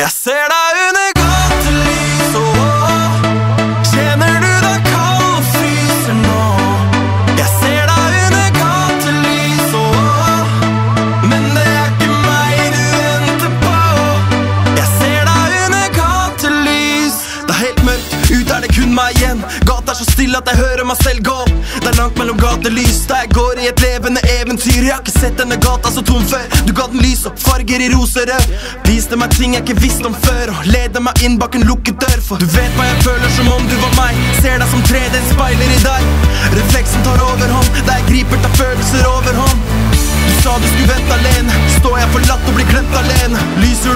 Jeg ser deg under gatelys, oh. Kjenner du deg kald og fryser nå? Jeg ser deg under gatelys, oh. Men det er ikke meg du venter på. Jeg ser deg under gatelys. Det er helt mørkt, ute er det kun meg igjen. Gata er så stille at jeg hører meg selv gå. Det gatelys, da jeg går i et levende eventyr. Jeg har ikke sett denne gata så tom før. Du ga den lys og farger i roserød. Viste meg ting jeg ikke visste om før, og leder meg inn bak en lukket dør. For du vet hva jeg føler som om du var meg. Ser deg som 3D-speiler i deg. Refleksen tar overhånd, da jeg griper tar følelser overhånd. Du sa du skulle vente alene. Står jeg forlatt og blir glemt alene? Lyser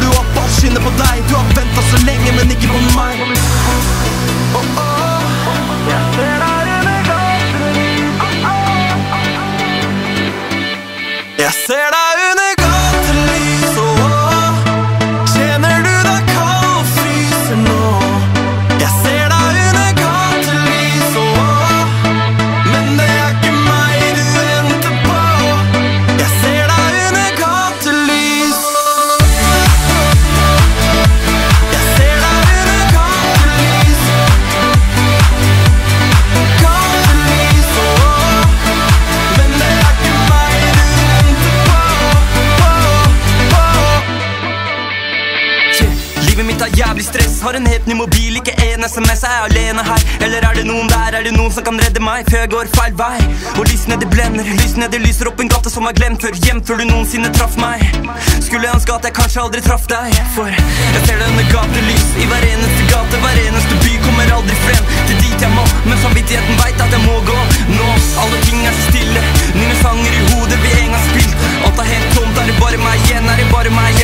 jævlig stress, har en helt ny mobil, ikke en SMS. Er jeg alene her, eller er det noen der? Er det noen som kan redde meg før jeg går feil vei? Og lysene de blender, lysene de lyser opp en gate som er glemt før. Hjem før du noensinne traff meg. Skulle ønske at jeg kanskje aldri traff deg, for jeg ser det under gatelys. I hver eneste gate, hver eneste by, kommer aldri frem til dit jeg må. Men samvittigheten veit at jeg må gå nå. Alle ting er så stille, nye sanger i hodet vi en gang spilt. Alt er helt tomt, er det bare meg igjen? Er det bare meg, eller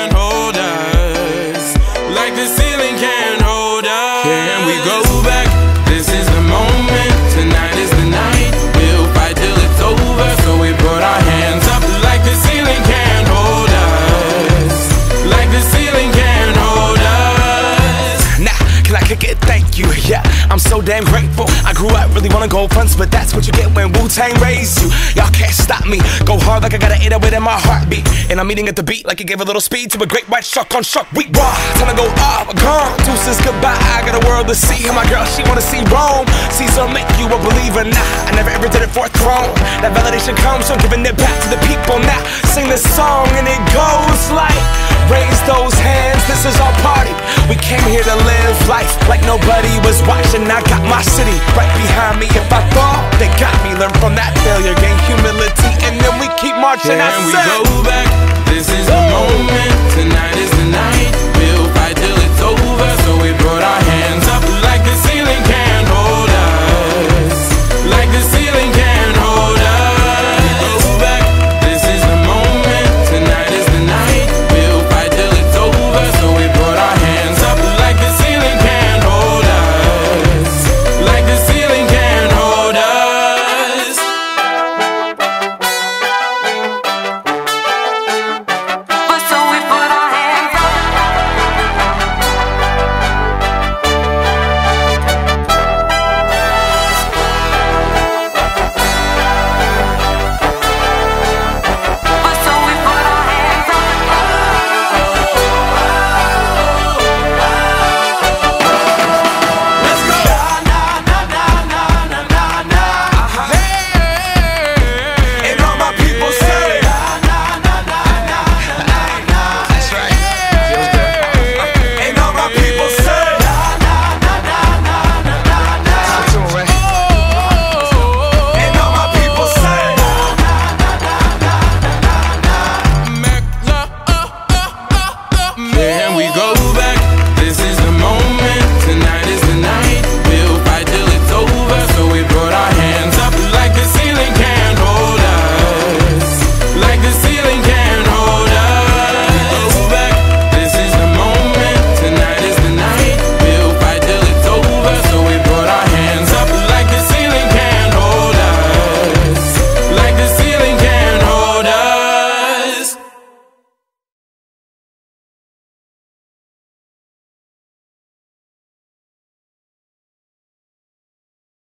that's what you get Wu Tang raised you. Y'all can't stop me. Go hard like I got an 808 in my heartbeat. And I'm eating at the beat like it gave a little speed to a great white shark on shark week. Raw, time to go off, gone. Deuces goodbye. I got a world to see. And my girl, she wanna see Rome. Caesar make you a believer. Nah, I never ever did it for a throne. That validation comes from giving it back to the people. Now sing this song and it goes like. Raise those hands, this is our party. We came here to live life like nobody was watching. I got my city right behind me. If I fall, they got me. Learn from that failure, gain humility, and then we keep marching. Yeah, I we go back. This is the moment. Tonight is the night.